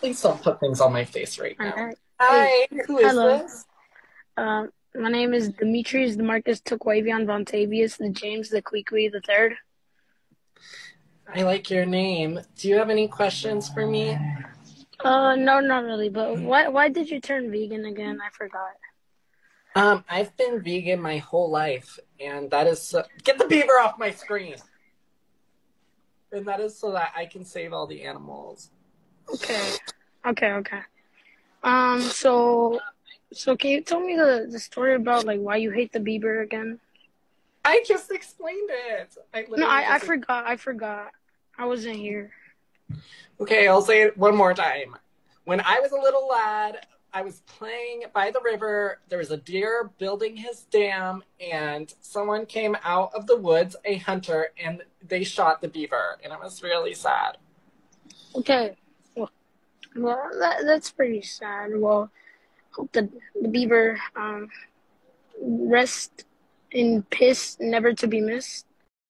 Please don't put things on my face right now. Alright. Hi, who is Hello. this? Um, my name is Demetrius Demarcus Toquavion Vontavious, the James the Queequeg the third. I like your name. Do you have any questions for me? Uh, no, not really. But why why did you turn vegan again? I forgot. Um, I've been vegan my whole life, and that is so- get the beaver off my screen. And that is so that I can save all the animals. Okay, okay, okay. Um, so so can you tell me the the story about like why you hate the Bieber again? I just explained it. I No, I I forgot. I forgot. I wasn't here. Okay, I'll say it one more time. When I was a little lad, I was playing by the river. There was a deer building his dam, and someone came out of the woods, a hunter, and they shot the beaver, and it was really sad. Okay. Well, that, that's pretty sad. Well, hope the, the beaver um, rest in piss, never to be missed.